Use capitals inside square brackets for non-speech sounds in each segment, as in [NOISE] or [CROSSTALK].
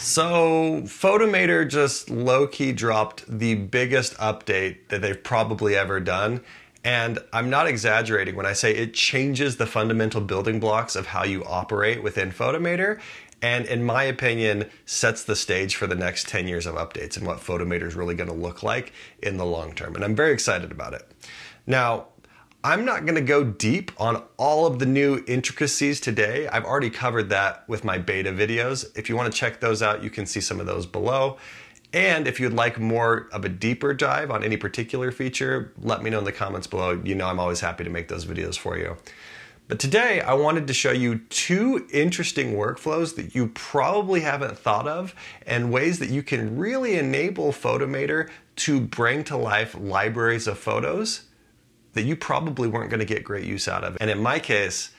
So, Photomator just low key dropped the biggest update that they've probably ever done. And I'm not exaggerating when I say it changes the fundamental building blocks of how you operate within Photomator. And in my opinion, sets the stage for the next 10 years of updates and what Photomator is really going to look like in the long term. And I'm very excited about it. Now, I'm not going to go deep on all of the new intricacies today. I've already covered that with my beta videos. If you want to check those out, you can see some of those below. And if you'd like more of a deeper dive on any particular feature, let me know in the comments below. You know I'm always happy to make those videos for you. But today I wanted to show you two interesting workflows that you probably haven't thought of and ways that you can really enable Photomator to bring to life libraries of photos that you probably weren't going to get great use out of. And in my case,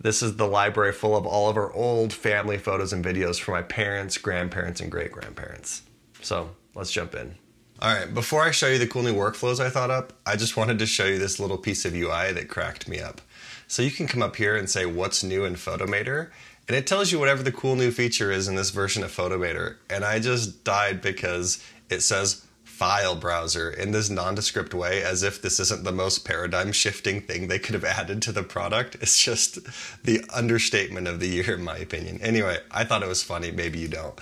this is the library full of all of our old family photos and videos for my parents, grandparents, and great grandparents. So let's jump in. All right, before I show you the cool new workflows I thought up, I just wanted to show you this little piece of UI that cracked me up. So you can come up here and say what's new in Photomator, and it tells you whatever the cool new feature is in this version of Photomator. And I just died because it says file browser in this nondescript way as if this isn't the most paradigm shifting thing they could have added to the product. It's just the understatement of the year, in my opinion. Anyway, I thought it was funny. Maybe you don't.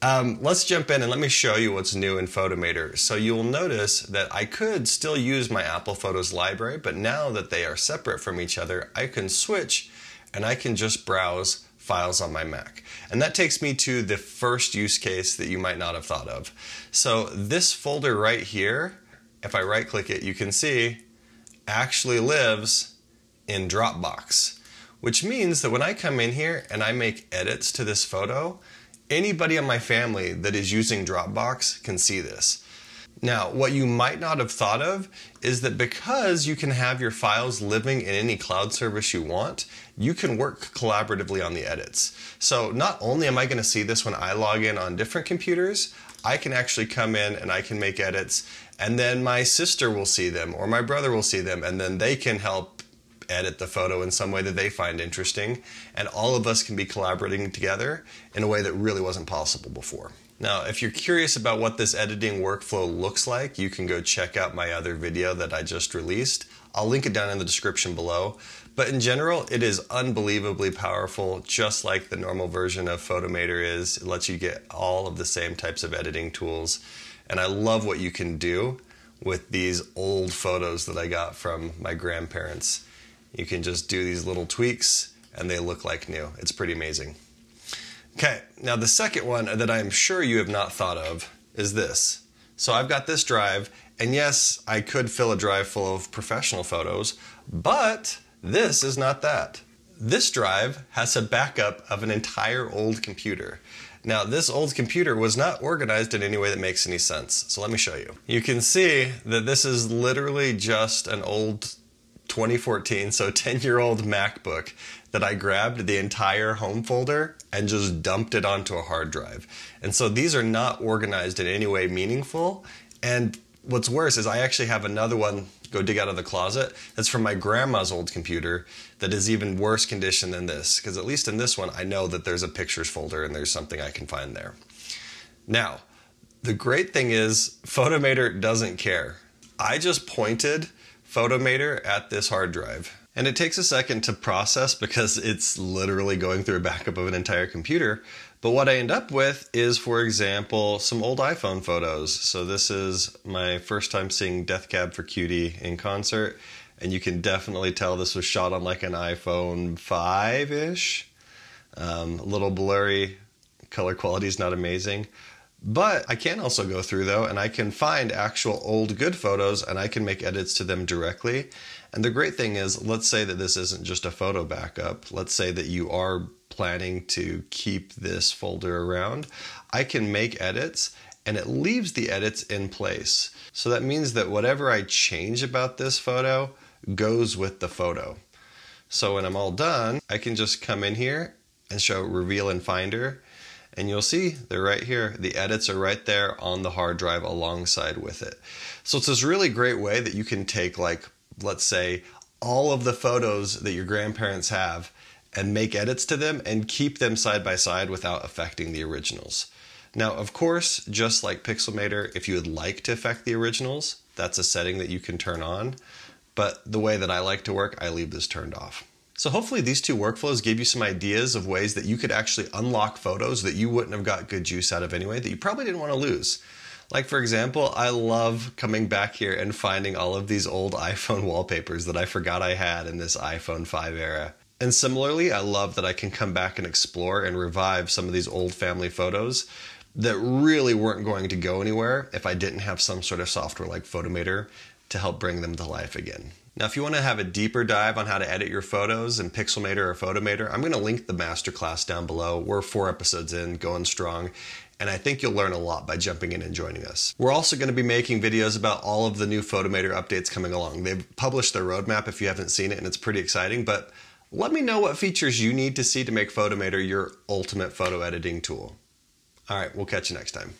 Um, let's jump in and let me show you what's new in Photomator. So you'll notice that I could still use my Apple Photos library, but now that they are separate from each other, I can switch and I can just browse files on my Mac. And that takes me to the first use case that you might not have thought of. So this folder right here, if I right click it, you can see actually lives in Dropbox, which means that when I come in here and I make edits to this photo, anybody in my family that is using Dropbox can see this. Now, what you might not have thought of is that because you can have your files living in any cloud service you want, you can work collaboratively on the edits. So not only am I going to see this when I log in on different computers, I can actually come in and I can make edits and then my sister will see them or my brother will see them and then they can help edit the photo in some way that they find interesting and all of us can be collaborating together in a way that really wasn't possible before. Now, if you're curious about what this editing workflow looks like, you can go check out my other video that I just released. I'll link it down in the description below. But in general, it is unbelievably powerful, just like the normal version of Photomator is. It lets you get all of the same types of editing tools. And I love what you can do with these old photos that I got from my grandparents. You can just do these little tweaks and they look like new. It's pretty amazing. Okay, now the second one that I'm sure you have not thought of is this. So I've got this drive, and yes, I could fill a drive full of professional photos, but this is not that. This drive has a backup of an entire old computer. Now, this old computer was not organized in any way that makes any sense, so let me show you. You can see that this is literally just an old 2014, so 10 year old MacBook that I grabbed the entire home folder and just dumped it onto a hard drive. And so these are not organized in any way meaningful. And what's worse is I actually have another one go dig out of the closet that's from my grandma's old computer that is even worse condition than this. Because at least in this one, I know that there's a pictures folder and there's something I can find there. Now, the great thing is Photomator doesn't care. I just pointed Photomator at this hard drive and it takes a second to process because it's literally going through a backup of an entire computer. But what I end up with is, for example, some old iPhone photos. So this is my first time seeing Death Cab for Cutie in concert. And you can definitely tell this was shot on like an iPhone 5 ish. Um, a little blurry, color quality is not amazing. But I can also go through though, and I can find actual old good photos and I can make edits to them directly. And the great thing is, let's say that this isn't just a photo backup. Let's say that you are planning to keep this folder around. I can make edits and it leaves the edits in place. So that means that whatever I change about this photo goes with the photo. So when I'm all done, I can just come in here and show reveal in Finder and you'll see they're right here. The edits are right there on the hard drive alongside with it. So it's this really great way that you can take like, let's say, all of the photos that your grandparents have and make edits to them and keep them side by side without affecting the originals. Now, of course, just like Pixelmator, if you would like to affect the originals, that's a setting that you can turn on. But the way that I like to work, I leave this turned off. So hopefully these two workflows gave you some ideas of ways that you could actually unlock photos that you wouldn't have got good juice out of anyway that you probably didn't want to lose. Like for example, I love coming back here and finding all of these old [LAUGHS] iPhone wallpapers that I forgot I had in this iPhone 5 era. And similarly, I love that I can come back and explore and revive some of these old family photos that really weren't going to go anywhere if I didn't have some sort of software like Photomator to help bring them to life again. Now, if you want to have a deeper dive on how to edit your photos in Pixelmator or Photomator, I'm going to link the masterclass down below. We're four episodes in, going strong, and I think you'll learn a lot by jumping in and joining us. We're also going to be making videos about all of the new Photomator updates coming along. They've published their roadmap if you haven't seen it, and it's pretty exciting, but let me know what features you need to see to make Photomator your ultimate photo editing tool. All right, we'll catch you next time.